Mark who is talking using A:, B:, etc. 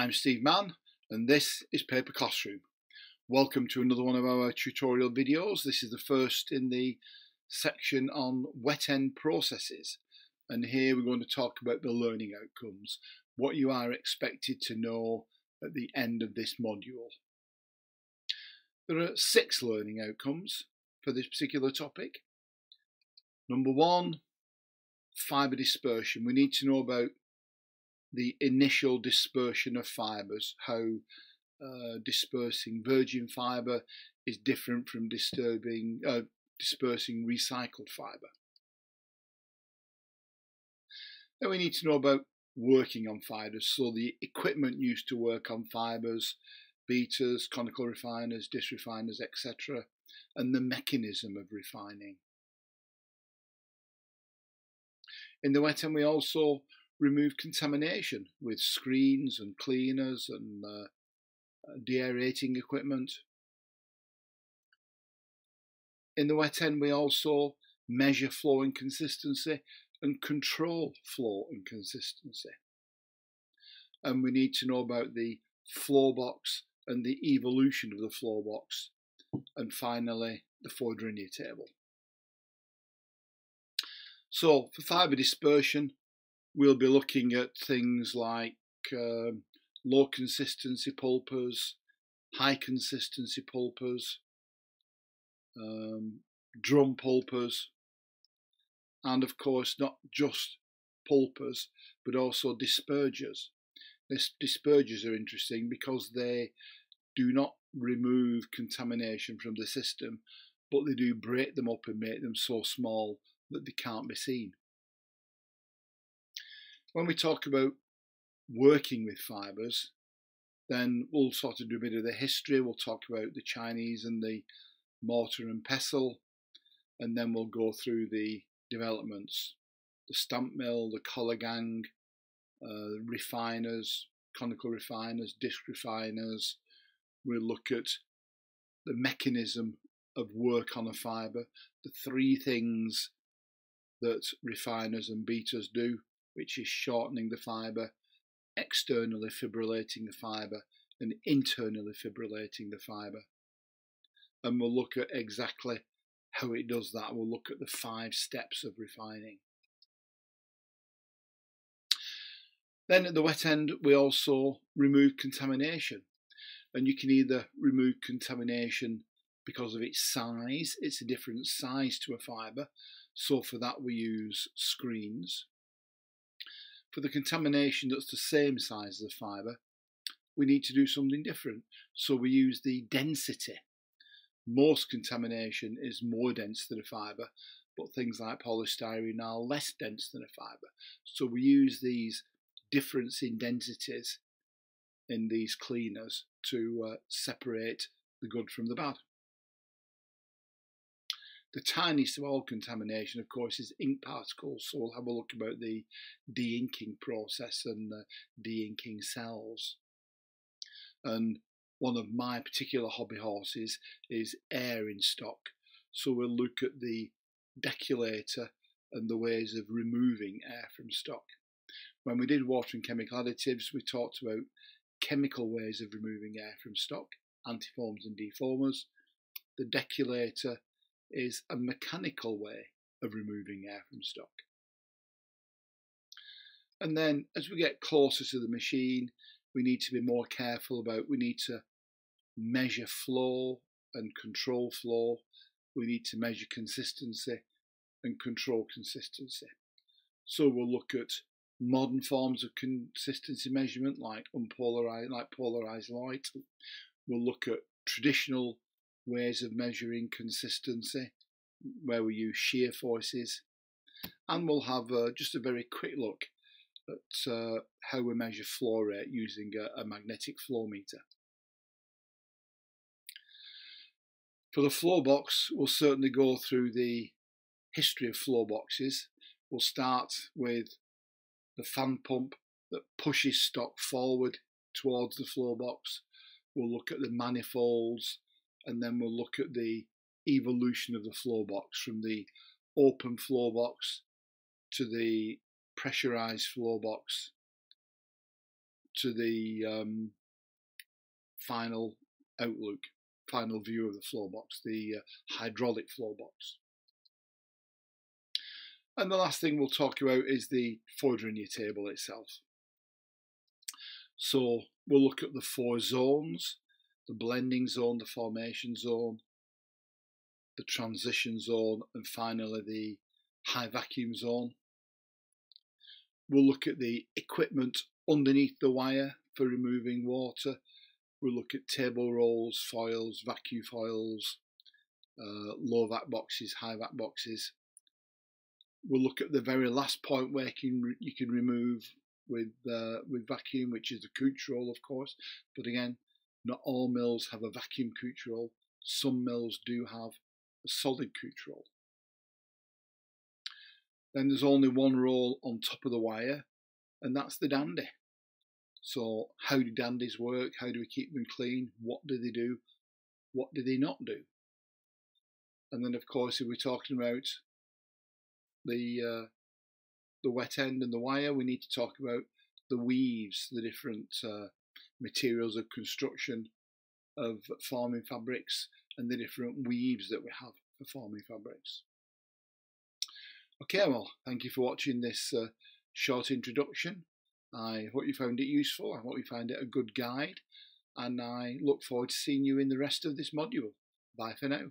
A: I'm Steve Mann and this is Paper Classroom. Welcome to another one of our tutorial videos. This is the first in the section on wet end processes and here we're going to talk about the learning outcomes, what you are expected to know at the end of this module. There are six learning outcomes for this particular topic. Number one, fibre dispersion. We need to know about the initial dispersion of fibres, how uh, dispersing virgin fibre is different from disturbing, uh, dispersing recycled fibre. Then we need to know about working on fibres, so the equipment used to work on fibres, beaters, conical refiners, disc refiners, etc., and the mechanism of refining. In the wet end, we also remove contamination with screens and cleaners and uh, deaerating equipment. In the wet end, we also measure flow and consistency and control flow and consistency. And we need to know about the flow box and the evolution of the flow box. And finally, the Fourdrinier table. So for fibre dispersion, we'll be looking at things like um, low consistency pulpers, high consistency pulpers, um, drum pulpers, and of course not just pulpers but also dispergers. This dispergers are interesting because they do not remove contamination from the system but they do break them up and make them so small that they can't be seen. When we talk about working with fibres, then we'll sort of do a bit of the history. We'll talk about the Chinese and the mortar and pestle, and then we'll go through the developments the stamp mill, the kollergang, uh, refiners, conical refiners, disc refiners. We'll look at the mechanism of work on a fibre, the three things that refiners and beaters do, which is shortening the fibre, externally fibrillating the fibre, and internally fibrillating the fibre. And we'll look at exactly how it does that. We'll look at the five steps of refining. Then at the wet end, we also remove contamination. And you can either remove contamination because of its size, it's a different size to a fibre. So for that, we use screens. For the contamination that's the same size as the fibre, we need to do something different. So we use the density most contamination is more dense than a fibre, but things like polystyrene are less dense than a fibre. So we use these difference in densities in these cleaners to uh, separate the good from the bad. The tiniest of all contamination, of course, is ink particles. So we'll have a look about the de-inking process and the de-inking cells. And one of my particular hobby horses is air in stock. So we'll look at the deculator and the ways of removing air from stock. When we did water and chemical additives, we talked about chemical ways of removing air from stock, antifoams and defoamers. The deculator is a mechanical way of removing air from stock. And then as we get closer to the machine, we need to be more careful about, we need to measure flow and control flow. We need to measure consistency and control consistency. So we'll look at modern forms of consistency measurement like unpolarized, like polarized light. We'll look at traditional ways of measuring consistency where we use shear forces and we'll have uh, just a very quick look at uh, how we measure flow rate using a, a magnetic flow meter. For the flow box, we'll certainly go through the history of flow boxes. We'll start with the fan pump that pushes stock forward towards the flow box. We'll look at the manifolds and then we'll look at the evolution of the flow box from the open flow box to the pressurized flow box to the um, final outlook, final view of the flow box, the uh, hydraulic flow box. And the last thing we'll talk about is the Fourdrinier table itself. So we'll look at the four zones, the blending zone, the formation zone, the transition zone, and finally the high vacuum zone. We'll look at the equipment underneath the wire for removing water. We'll look at table rolls, foils, vacuum foils, uh, low vac boxes, high vac boxes. We'll look at the very last point where you can, you can remove with uh, with vacuum, which is the couch roll, of course. But again, not all mills have a vacuum couch roll. Some mills do have a solid couch roll. Then there's only one roll on top of the wire, and that's the dandy. So how do dandies work? How do we keep them clean? What do they do? What do they not do? And then, of course, if we're talking about the uh, the wet end and the wire, we need to talk about the weaves, the different uh, materials of construction of forming fabrics, and the different weaves that we have for forming fabrics. Okay, well, thank you for watching this uh, short introduction. I hope you found it useful. I hope you found it a good guide. And I look forward to seeing you in the rest of this module. Bye for now.